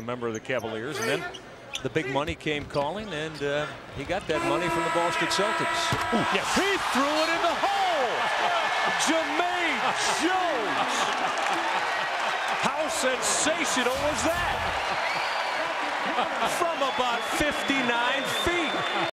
a member of the Cavaliers. And then the big money came calling, and uh, he got that money from the Boston Celtics. Yes. He threw it in the hole. Jumaine Jones. How sensational was that? From about 59.